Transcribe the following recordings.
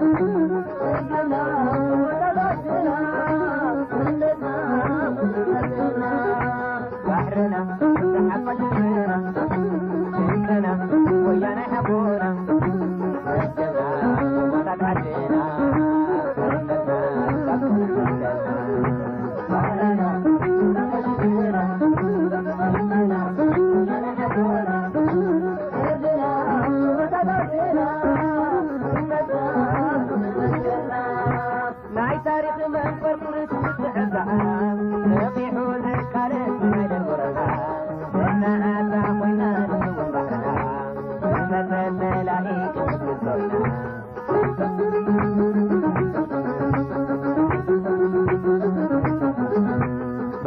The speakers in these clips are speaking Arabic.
Thank you.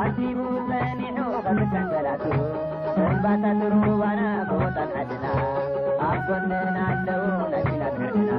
عجيب زانع وغبتا بلاته تنبات دروبنا موتا حدنا أبقنا نعلو نجنا بردنا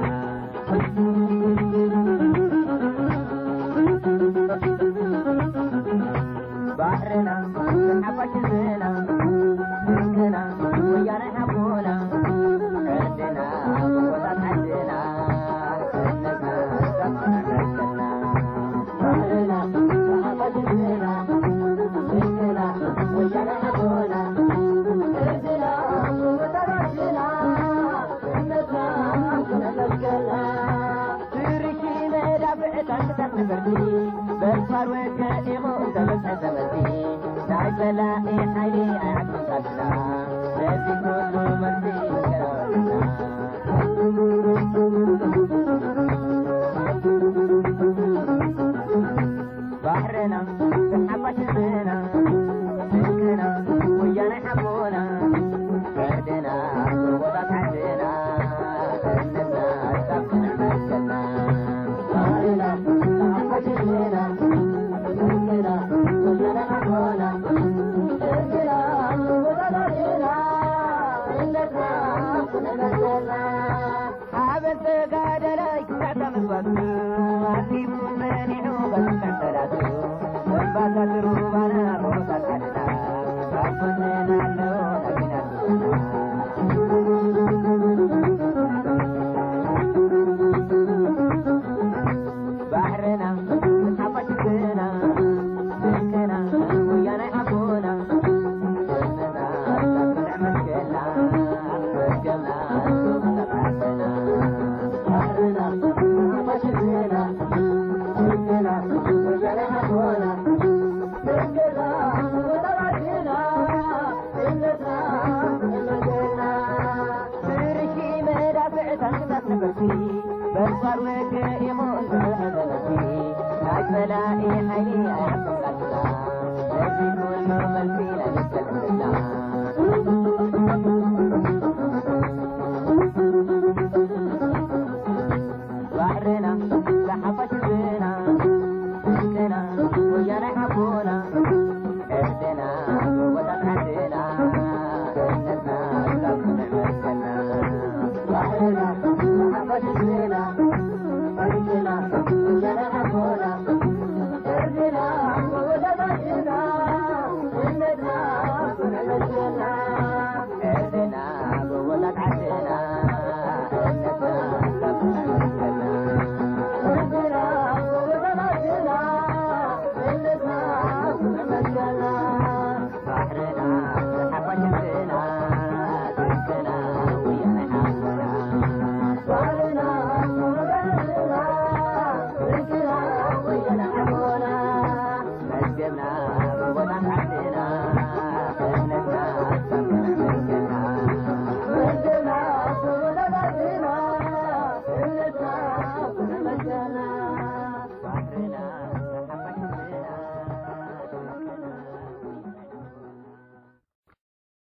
مفردي بالفر وكائم وتبس أتبتي سعد வந்து அறிவு تبكي بصرك يموت هدمتي عجبلاء حلي أحسن لك لازم كل مرمى الفيلة لسه